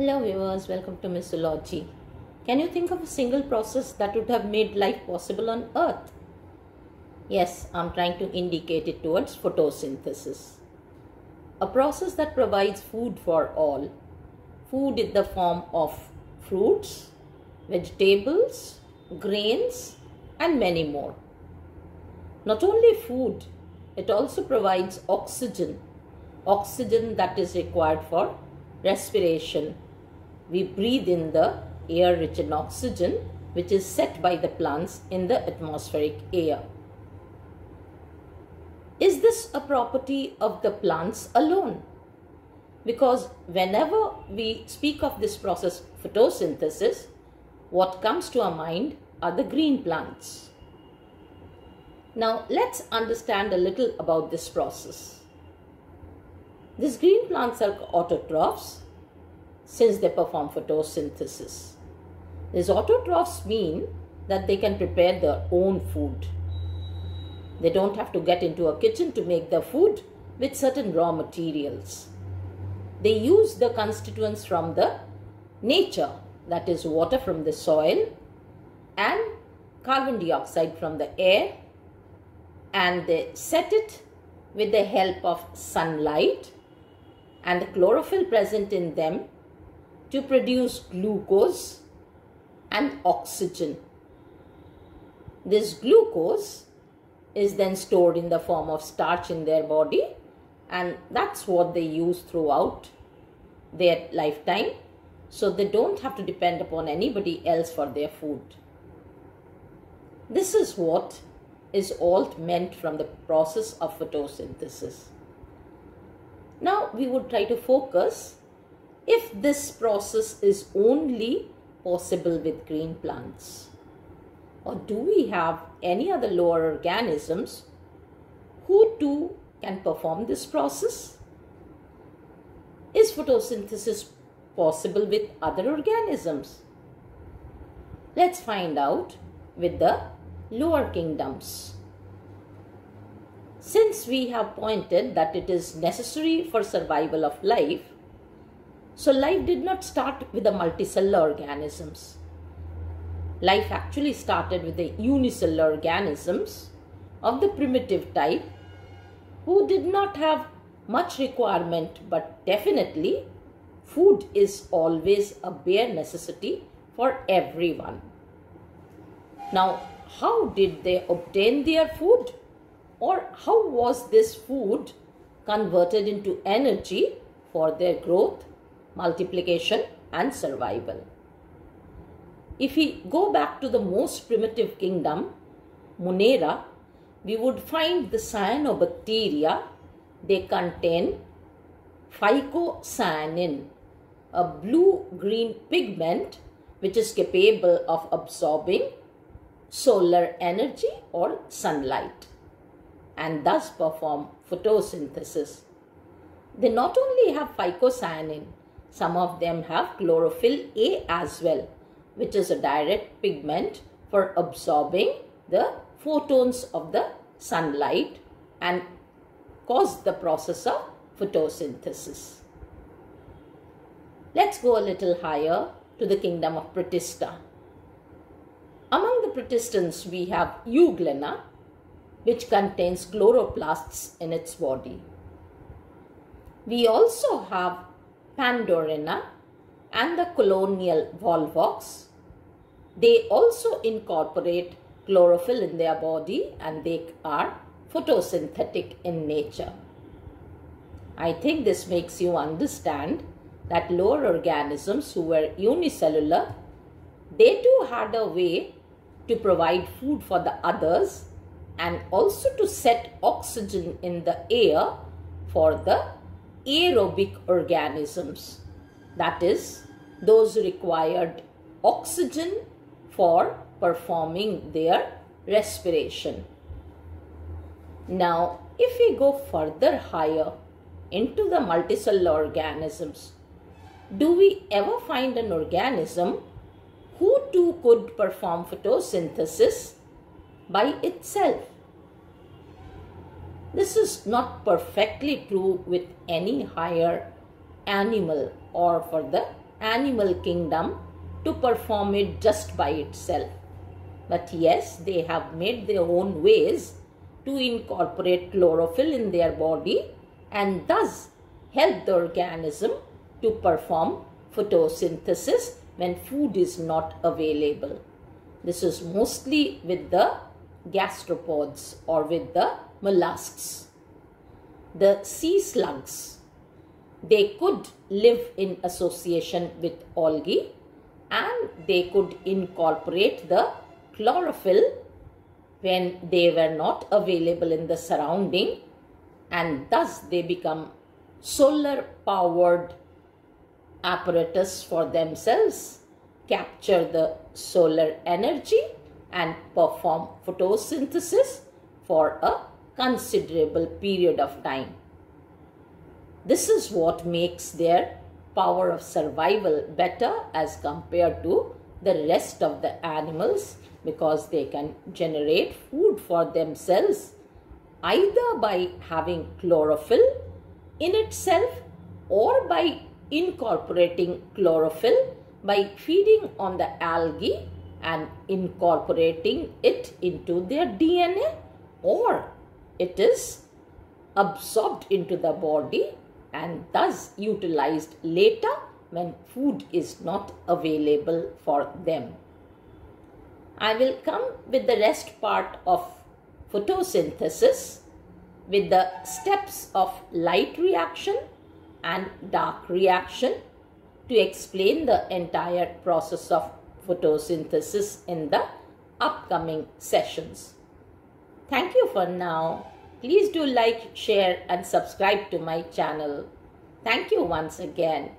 Hello viewers, welcome to Miss Zoology. Can you think of a single process that would have made life possible on earth? Yes, I'm trying to indicate it towards photosynthesis. A process that provides food for all. Food in the form of fruits, vegetables, grains and many more. Not only food, it also provides oxygen. Oxygen that is required for respiration. We breathe in the air rich in oxygen which is set by the plants in the atmospheric air. Is this a property of the plants alone? Because whenever we speak of this process photosynthesis, what comes to our mind are the green plants. Now let's understand a little about this process. These green plants are autotrophs since they perform photosynthesis. These autotrophs mean that they can prepare their own food. They don't have to get into a kitchen to make their food with certain raw materials. They use the constituents from the nature, that is water from the soil and carbon dioxide from the air and they set it with the help of sunlight and the chlorophyll present in them to produce glucose and oxygen. This glucose is then stored in the form of starch in their body and that's what they use throughout their lifetime so they don't have to depend upon anybody else for their food. This is what is all meant from the process of photosynthesis. Now we would try to focus if this process is only possible with green plants. Or do we have any other lower organisms who too can perform this process? Is photosynthesis possible with other organisms? Let's find out with the lower kingdoms. Since we have pointed that it is necessary for survival of life, so life did not start with the multicellular organisms. Life actually started with the unicellular organisms of the primitive type who did not have much requirement but definitely food is always a bare necessity for everyone. Now how did they obtain their food? Or how was this food converted into energy for their growth, multiplication and survival? If we go back to the most primitive kingdom, Monera, we would find the cyanobacteria. They contain phycocyanin, a blue-green pigment which is capable of absorbing solar energy or sunlight and thus perform photosynthesis. They not only have phycocyanin, some of them have chlorophyll A as well, which is a direct pigment for absorbing the photons of the sunlight and cause the process of photosynthesis. Let's go a little higher to the kingdom of Protista. Among the protistans, we have Euglena, which contains chloroplasts in its body. We also have Pandorina and the colonial volvox. They also incorporate chlorophyll in their body and they are photosynthetic in nature. I think this makes you understand that lower organisms who were unicellular, they too had a way to provide food for the others and also to set oxygen in the air for the aerobic organisms. That is, those required oxygen for performing their respiration. Now, if we go further higher into the multicellular organisms, do we ever find an organism who too could perform photosynthesis by itself. This is not perfectly true with any higher animal or for the animal kingdom to perform it just by itself. But yes, they have made their own ways to incorporate chlorophyll in their body and thus help the organism to perform photosynthesis when food is not available. This is mostly with the gastropods or with the mollusks. The sea slugs, they could live in association with algae and they could incorporate the chlorophyll when they were not available in the surrounding and thus they become solar powered apparatus for themselves capture the solar energy and perform photosynthesis for a considerable period of time. This is what makes their power of survival better as compared to the rest of the animals because they can generate food for themselves either by having chlorophyll in itself or by incorporating chlorophyll by feeding on the algae and incorporating it into their DNA or it is absorbed into the body and thus utilized later when food is not available for them. I will come with the rest part of photosynthesis with the steps of light reaction and dark reaction to explain the entire process of photosynthesis in the upcoming sessions. Thank you for now. Please do like, share and subscribe to my channel. Thank you once again.